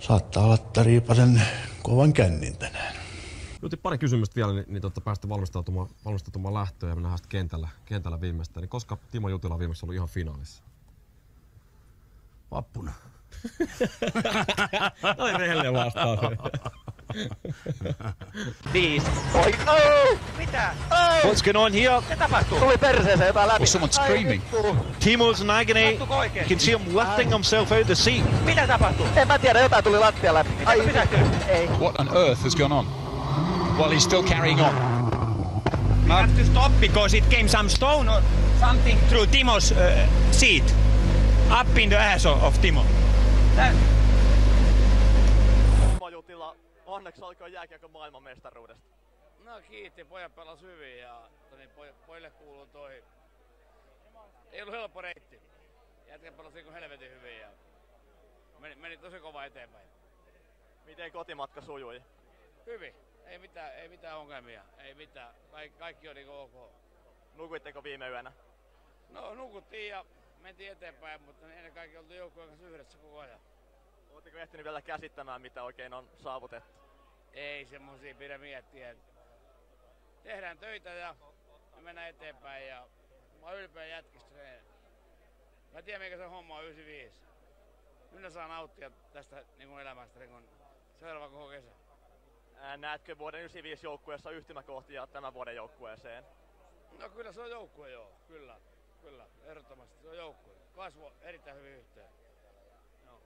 saattaa olla, että riipasen kovan kännin tänään. Nyt pari kysymystä vielä, niin, niin totta päästä valmistautumaan, valmistautumaan lähtöön ja me nähdään kentällä, kentällä viimeistään. Niin koska Timo Jutila on viimeksi ollut ihan finaalissa? Vappuna. Oli rehellinen vastaus. Viisi. Oi, oh! Mitä? Oh! What's going on here? Mitä tapahtuu? Tuli perseeseen jotain läpi. Oh, someone's screaming. Timo's in agony. You can see him lifting himself out of the seat. Mitä tapahtuu? En mä tiedä, jotain tuli lattia läpi. Ai, pysähtyy? Ei. What on earth has gone on? Well, he's still carrying on. We have to stop because it came some stone or something through Timo's uh, seat. Up in the ass of, of Timo. That, onneksi olkoon jääkiekon maailmanmestaruudesta. No kiitti, pojat pelas hyvin ja niin, poj, pojille kuuluu toi... Ei ollut helppo reitti. Jätkä pelasi niin helvetin hyvin ja meni, meni tosi kova eteenpäin. Miten kotimatka sujui? Hyvin. Ei mitään, ei mitään ongelmia. Ei mitään. Kaik, kaikki on niinku ok. Nukuitteko viime yönä? No nukuttiin ja mentiin eteenpäin, mutta ennen kaikkea oltiin joukkueen kanssa yhdessä koko ajan. Oletteko ehtinyt vielä käsittämään, mitä oikein on saavutettu? Ei semmosia pidä miettiä. Tehdään töitä ja me mennään eteenpäin ja mä oon ylpeä jätkistä. Mä tiedän mikä se homma on 95. Nyt ne saa nauttia tästä niin elämästä niin kun seuraava koko kesä. Ää, näetkö vuoden 95 joukkueessa yhtymäkohtia tämän vuoden joukkueeseen? No kyllä se on joukkue joo, kyllä. Kyllä, ehdottomasti se on joukkue. Kasvo erittäin hyvin yhteen. No.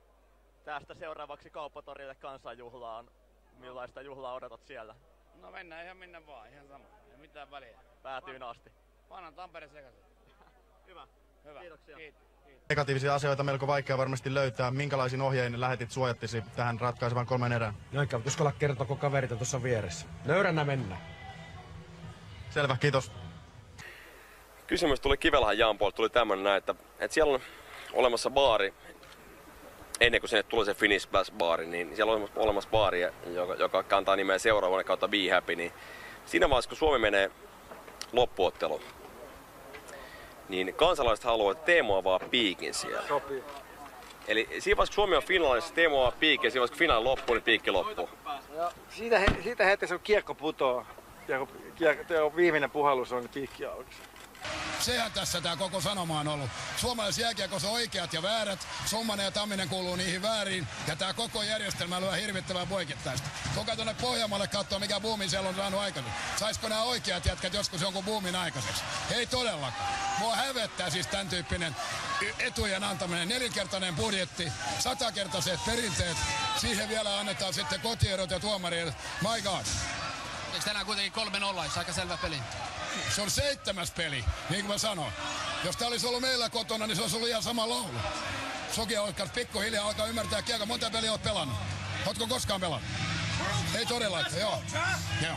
Tästä seuraavaksi kauppatorille kansanjuhlaan. Millaista juhlaa odotat siellä? No mennään ihan minne vaan, ihan sama. Ei mitään väliä. Päätyyn asti. Pannaan Tampere sekaisin. Hyvä. Hyvä. Kiitoksia. Kiitos. Negatiivisia asioita melko vaikea varmasti löytää. Minkälaisin ohjein lähetit suojattisi tähän ratkaisevan kolmen erään? No eikä uskalla kertoa, kun kaverit on tuossa vieressä. Nöyränä mennä. Selvä, kiitos. Kysymys tuli Kivelhan Jaan puolelta, tuli tämmönen näin, että, että siellä on olemassa baari, ennen kuin sinne tulee se Finish Blast baari, niin siellä on olemassa baari, joka, joka kantaa nimeä seuraavana kautta Be Happy, niin siinä vaiheessa kun Suomi menee loppuotteluun, niin kansalaiset haluaa, että Teemu avaa piikin siellä. Sopii. Eli siinä vaiheessa kun Suomi on finaalissa, Teemu avaa piikin ja siinä vaiheessa kun finaali loppuu, niin piikki loppuu. Ja siitä, he, siitä hetkessä, kun kiekko putoaa ja kun kiekko, viimeinen puhallus on, niin piikki auki. Sehän tässä tämä koko sanoma on ollut. Suomalaisessa jääkiekossa oikeat ja väärät. Sommanen ja Tamminen kuuluu niihin väärin. Ja tämä koko järjestelmä lyö hirvittävää poikittaista. Kuka tuonne Pohjanmaalle katsoo, mikä boomin siellä on saanut aikaiseksi. Saisiko nämä oikeat jätkät joskus jonkun boomin aikaiseksi? Ei todellakaan. Mua hävettää siis tämän tyyppinen etujen antaminen. Nelinkertainen budjetti, satakertaiset perinteet. Siihen vielä annetaan sitten kotierot ja tuomarien. My God. Eikö tänään kuitenkin 3-0, aika selvä peli? Se on seitsemäs peli, niin kuin mä sanoin. Jos tää olisi ollut meillä kotona, niin se olisi ollut ihan sama laulu. Sokia oikeas pikkuhiljaa alkaa ymmärtää kiekko. Monta peliä oot pelannut? Ootko koskaan pelannut? Ei todellakaan, joo. joo.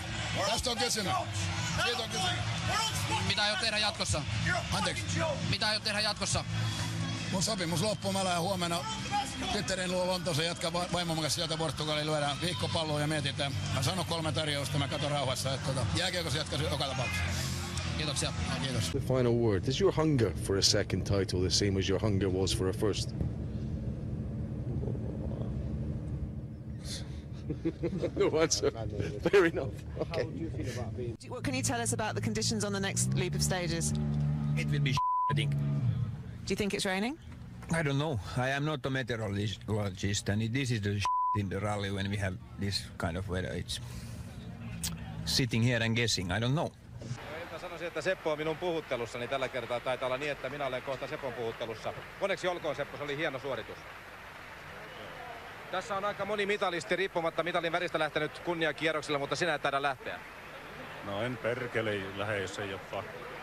Tästä on kysymys. Siitä on kysymys. Mitä aiot tehdä jatkossa? Anteeksi. Mitä aiot tehdä jatkossa? Mun sopimus loppuu, mä lähden huomenna tyttären luo Lontoossa jatkaa vaimon kanssa sieltä Portugaliin, lyödään viikkopalloa ja mietitään. Mä sanon kolme tarjousta, mä katon rauhassa, että tota, jääkiekossa jatkaisi joka tapauksessa. Kiitoksia. Kiitos. The final word. Is your hunger for a second title the same as your hunger was for a first? no answer. Fair enough. Okay. What can you tell us about the conditions on the next loop of stages? It will be I think. Do you think it's raining? I don't know. I am not a meteorologist, and this is the in the rally when we have this kind of weather. It's sitting here and guessing. I don't know. Mä sanoisin, että Seppo on minun puhuttelussa, niin tällä kertaa taitaa olla niin, että minä olen kohta Sepon puhuttelussa. Onneksi olkoon Seppo, se oli hieno suoritus. Tässä on aika moni mitalisti riippumatta mitalin väristä lähtenyt kunniakierroksella, mutta sinä et taida lähteä. No en perkele lähde, jos ei ole pakko.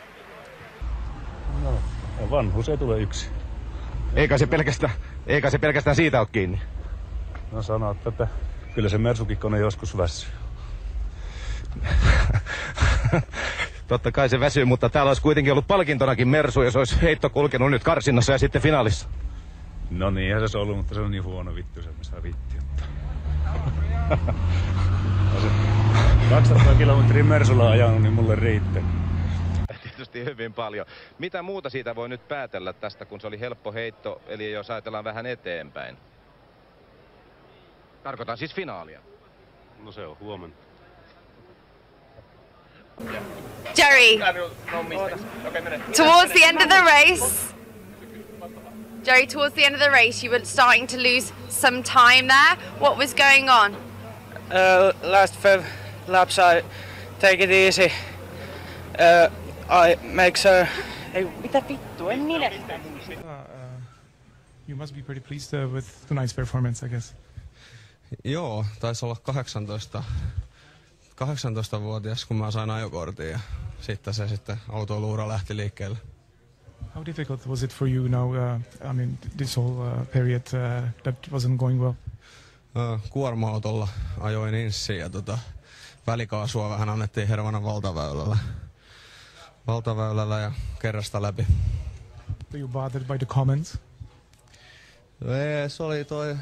No, vanhuus ei tule yksi. Eikä se pelkästään, eikä se pelkästään siitä ole kiinni. No sanot, että kyllä se Mersukikkonen joskus väsyy. Totta kai se väsyy, mutta täällä olisi kuitenkin ollut palkintonakin Mersu, jos olisi heitto kulkenut nyt karsinnassa ja sitten finaalissa. No niinhän se on ollut, mutta se on niin huono vittu, se missä vitti. Mutta... 200 kilometriä Mersulla ajanut, niin mulle riittää. Tietysti hyvin paljon. Mitä muuta siitä voi nyt päätellä tästä, kun se oli helppo heitto, eli jos ajatellaan vähän eteenpäin? Tarkoitan siis finaalia. No se on huomenna. Jerry, towards the end of the race, Jerry, towards the end of the race, you were starting to lose some time there. What was going on? Uh, last five laps, I take it easy. Uh, I make sure. Ei, mitä vittu, en minä sitä You must be pretty pleased uh, with tonight's performance, I guess. Joo, taisi olla 18, 18-vuotias, kun mä sain ajokortin ja sitten se sitten autoiluura lähti liikkeelle. How difficult was it for you now? Uh, I mean, this whole uh, period uh, that wasn't going well. Ö, Kuorma-autolla ajoin inssiin ja tota, välikaasua vähän annettiin hervana valtaväylällä. Valtaväylällä ja kerrasta läpi. Were you bothered by the comments? Ei, se oli toi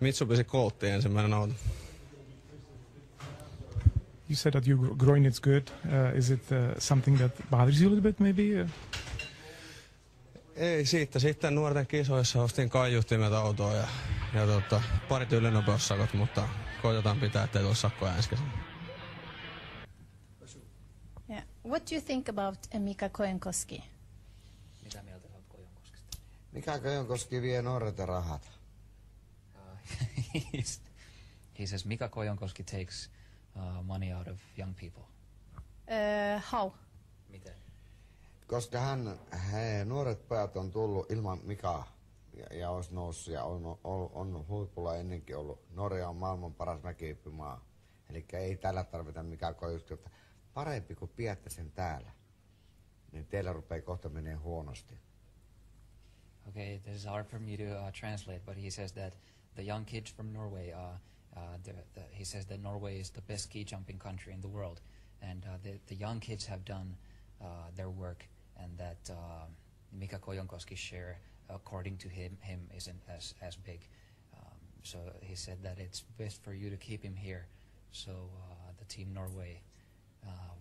Mitsubishi Coltti ensimmäinen auto. You said that your groin is good. Uh, is it uh, something that bothers you a little bit, maybe? Uh, Ei siitä. Sitten nuorten kisoissa ostin kaiuttimet autoa ja, ja tota, parit ylinopeussakot, mutta koitetaan pitää, ettei tule sakkoja ensi kesänä. What do you think about Emika Koenkoski? Mitä mieltä Kojonkoskesta? Mikä Kojonkoski vie nuoret rahat? He's- he says Mika Kojonkoski takes uh, money out of young people. Uh, how? Miten? Koska hän, he, nuoret pojat on tullut ilman Mika ja, ja olisi noussut ja on, on, on huipulla ennenkin ollut. Norja on maailman paras mäkihyppymaa. Eli ei täällä tarvita Mika Kojonkoski. Parempi kuin pidätte sen täällä. Niin teillä rupeaa kohta menee huonosti. Okay, this is hard for me to uh, translate, but he says that the young kids from Norway, uh, uh, the, the, he says that Norway is the best ski jumping country in the world, and uh, the, the young kids have done uh, their work, and that uh, Mika Kojonkoski's share, according to him, him isn't as, as big. Um, so he said that it's best for you to keep him here, so uh, the team Norway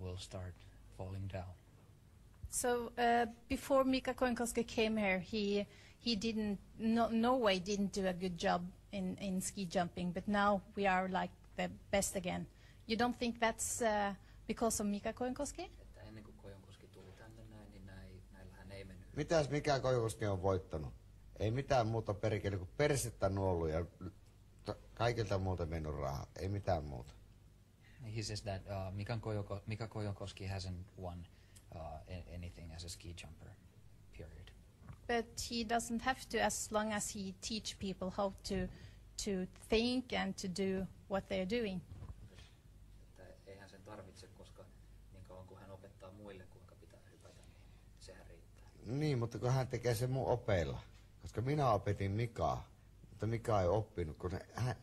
will start falling down. So uh, before Mika Koenkoski came here, he he didn't no, Norway didn't do a good job in, in ski jumping, but now we are like the best again. You don't think that's uh, because of Mika Koenkoski? Että ennen kuin Kojonkoski tuli tänne näin, niin näin, näillähän ei mennyt. Mitäs mikä Kojonkoski on voittanut? Ei mitään muuta perkele kuin persettä nuollut ja t- kaikilta muuta mennyt rahaa. Ei mitään muuta. He says that uh, Mika, Koyoko, Mika Kojonkoski hasn't won uh, anything as a ski jumper, period. But he doesn't have to as long as he teach people how to to think and to do what they're doing. Että eihän sen tarvitse, koska niin kauan kuin hän opettaa muille, kuinka pitää hypätä, niin sehän riittää. Niin, mutta kun hän tekee sen mun opeilla. Koska minä opetin Mikaa, mutta Mika ei oppinut. Kun hän,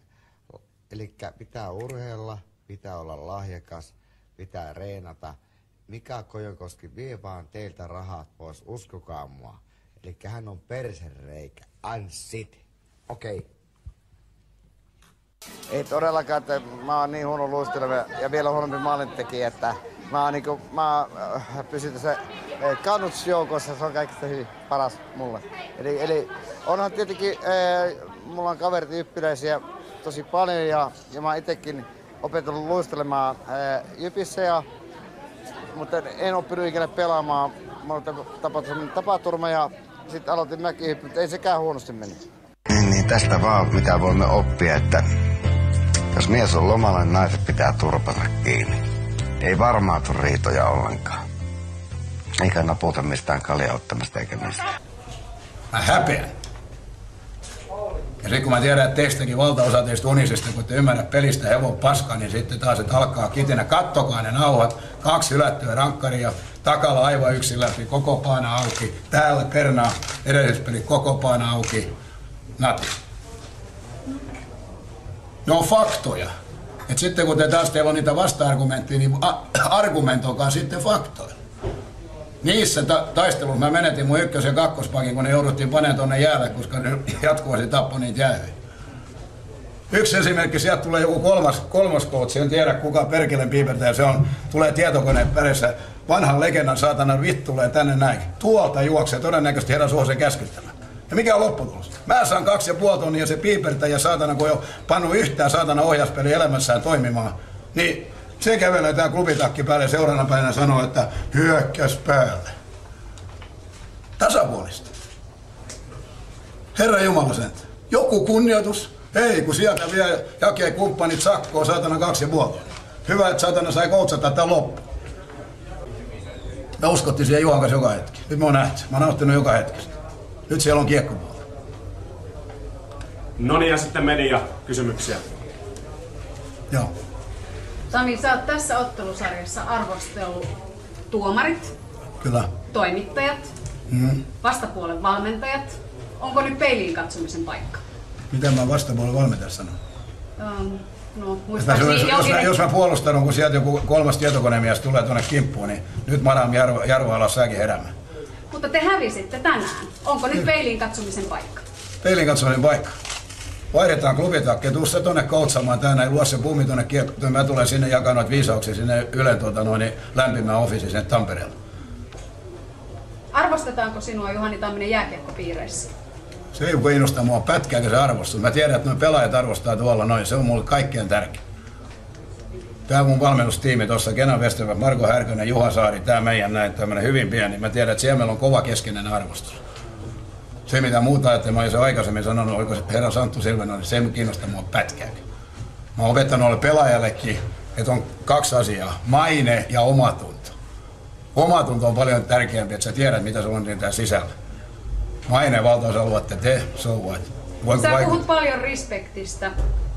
eli pitää urheilla, pitää olla lahjakas, pitää reenata. Mika Kojonkoski vie vaan teiltä rahat pois, uskokaa mua. Eli hän on persereikä. Ansit. Okei. Okay. Ei todellakaan, että mä oon niin huono luisteleva ja vielä huonompi maalintekijä, että mä oon niinku, mä äh, pysyn tässä äh, kannutusjoukossa, se on kaikista hyvin paras mulle. Eli, eli onhan tietenkin, äh, mulla on kaverit yppiläisiä tosi paljon ja, ja mä oon itekin opetellut luistelemaan äh, Jypissä ja mutta en oppinut ikinä pelaamaan. Mulla tapahtui tapaturma ja sitten aloitin mäkihyppy, mutta ei sekään huonosti mennyt. Niin tästä vaan mitä voimme oppia, että jos mies on lomalla, niin naiset pitää turpansa kiinni. Ei varmaan tule riitoja ollenkaan. Eikä naputa mistään kaljauttamista eikä mistään. Mä häpeän. Ja sitten kun mä tiedän, että teistäkin valtaosa teistä unisesta, kun te ymmärrä pelistä hevon paskaa, niin sitten taas, että alkaa kitinä. Kattokaa ne nauhat, kaksi hylättyä rankkaria, takalla aivan yksin läpi, koko paina auki. Täällä perna, edellisessä peli, koko paina auki. Nati. Ne on faktoja. Et sitten kun te taas teillä on niitä vasta-argumentteja, niin argumentoikaa sitten faktoja. Niissä ta- taisteluissa mä menetin mun ykkös- ja kakkospakin, kun ne jouduttiin panemaan tonne jäälle, koska ne jatkuvasti tappoi niitä jäähyjä. Yksi esimerkki, sieltä tulee joku kolmas, kolmas koutsi, en tiedä kuka perkelen piipertäjä se on, tulee tietokoneen perässä, vanhan legendan saatana vittu tulee tänne näin. Tuolta juoksee, todennäköisesti herra Suhosen käskyttämä. Ja mikä on lopputulos? Mä saan kaksi ja puoli tonnia se piipertäjä saatana, kun ei ole pannut yhtään saatana ohjaspeli elämässään toimimaan, niin se kävelee tää klubitakki päälle seuraavana päivänä sanoo, että hyökkäs päälle. Tasapuolista. Herra Jumala sen. Joku kunnioitus. Ei, kun sieltä vie jakee kumppanit sakkoa saatana kaksi ja puoli. Hyvä, että saatana sai koutsata tämän loppu. Me uskottiin siihen Juhan kanssa joka hetki. Nyt mä oon nähty. Mä oon nauttinut joka hetkestä. Nyt siellä on kiekkopuolella. No niin, ja sitten media kysymyksiä. Joo. Sami, sä oot tässä ottelusarjassa arvostellut tuomarit, Kyllä. toimittajat, Mm. vastapuolen valmentajat. Onko nyt peiliin katsomisen paikka? Mitä mä vastapuolella valmentaja sanon? Um, no, Jos mä, muistaakseni jos, jos, mä, jos mä puolustan, kun sieltä joku kolmas tietokonemies tulee tuonne kimppuun, niin nyt Madame Jarvo, Jarvo alas säkin heräämään. Mutta te hävisitte tänään. Onko nyt peiliin katsomisen paikka? Peilin katsominen paikka. Vaihdetaan klubitakki, tuu se tonne koutsaamaan tänään, ei luo se pummi tonne kiekkoon. Mä tulen sinne jakaa noita viisauksia sinne Ylen tuota, noin, lämpimään offiisiin sinne Tampereelle. Arvostetaanko sinua Juhani Tamminen jääkiekkopiireissä? Se ei kiinnosta mua pätkääkö se arvostus. Mä tiedän, että nuo pelaajat arvostaa tuolla noin. Se on mulle kaikkein tärkein. Tämä mun valmennustiimi tuossa, Kenan Westerberg, Marko Härkönen, Juha Saari, tämä meidän näin tämmöinen hyvin pieni. Mä tiedän, että siellä meillä on kova keskeinen arvostus. Se mitä muuta, että mä olisin aikaisemmin sanonut, oliko se herra Santtu Silvena, niin se ei kiinnosta mua pätkääkään. Mä oon opettanut alle pelaajallekin, että on kaksi asiaa, maine ja omatunto. Omatunto on paljon tärkeämpi, että sä tiedät, mitä sulla on niitä sisällä. Maine valtaosa luotte te, so what. Voinko Sä puhut paljon respektistä.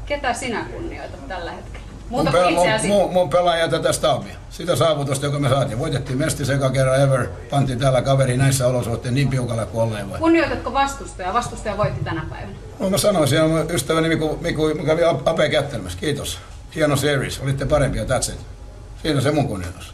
Ketä sinä kunnioitat tällä hetkellä? Mun, Muuta pel- kuin mun, mun, mun pelaaja tätä staabia. Sitä saavutusta, joka me saatiin. Voitettiin mestis eka kerran ever. Pantiin täällä kaveri näissä olosuhteissa niin piukalle kuin olleen voi. Kunnioitatko vastustajaa? Vastustaja voitti tänä päivänä. No, mä on mun ystäväni Miku, Miku kävi Ape kättelemässä. Kiitos. Hieno series. Olitte parempia, that's it. Siinä se mun kunnioitus.